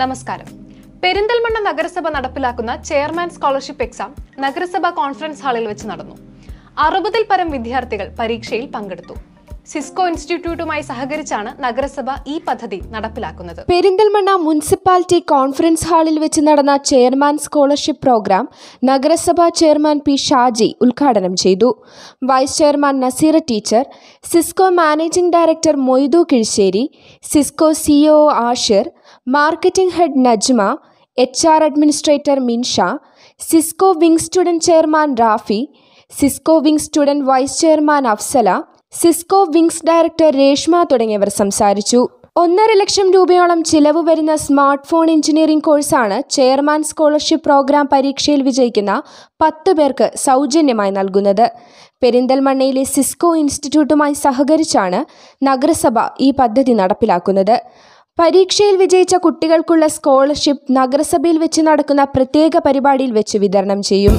നമസ്കാരം. പെരിന്തൽമണ്ണ നഗരസഭ നടപ്പിലാക്കുന്ന ചെയർമാൻ സ്കോളർഷിപ്പ് എക്സാം നഗരസഭ കോൺഫറൻസ് ഹാളിൽ വെച്ച് നടന്നു. അറുപതിൽ പരം വിദ്യാർത്ഥികൾ പരീക്ഷയിൽ പങ്കെടുത്തു. സിസ്കോ ഇൻസ്റ്റിറ്റ്യൂട്ടുമായി സഹകരിച്ചാണ് നഗരസഭ ഈ പദ്ധതി നടപ്പിലാക്കുന്നത്. പെരിന്തൽമണ്ണ മുനിസിപ്പാലിറ്റി കോൺഫറൻസ് ഹാളിൽ വെച്ച് നടന്ന ചെയർമാൻ സ്കോളർഷിപ്പ് പ്രോഗ്രാം നഗരസഭാ ചെയർമാൻ പി ഷാജി ഉദ്ഘാടനം ചെയ്തു. Vice chairman Naseer teacher Cisco managing director Moidu Kizhisseri Cisco CEO Ashir marketing head Najma H R administrator Minsha Cisco wing student chairman Rafi Cisco wing student vice chairman Afsala Cisco wings director Reshma തുടങ്ങിയവർ സംസാരിച്ചു. ഒന്നര ലക്ഷം രൂപയോളം ചിലവ് വരുന്ന smart phone engineering കോഴ്സാണ് chairman scholarship programme പരീക്ഷയിൽ വിജയിക്കുന്ന പത്ത് പേർക്ക് സൗജന്യമായി നൽകുന്നത്. പെരിന്തൽമണ്ണയിലെ സിസ്കോ ഇൻസ്റ്റിറ്റ്യൂട്ടുമായി സഹകരിച്ചാണ് നഗരസഭ ഈ പദ്ധതി നടപ്പിലാക്കുന്നത്. പരീക്ഷയിൽ വിജയിച്ച കുട്ടികൾക്കുള്ള സ്കോളർഷിപ്പ് നഗരസഭയിൽ വെച്ച് നടക്കുന്ന പ്രത്യേക പരിപാടിയിൽ വെച്ച് വിതരണം ചെയ്യും.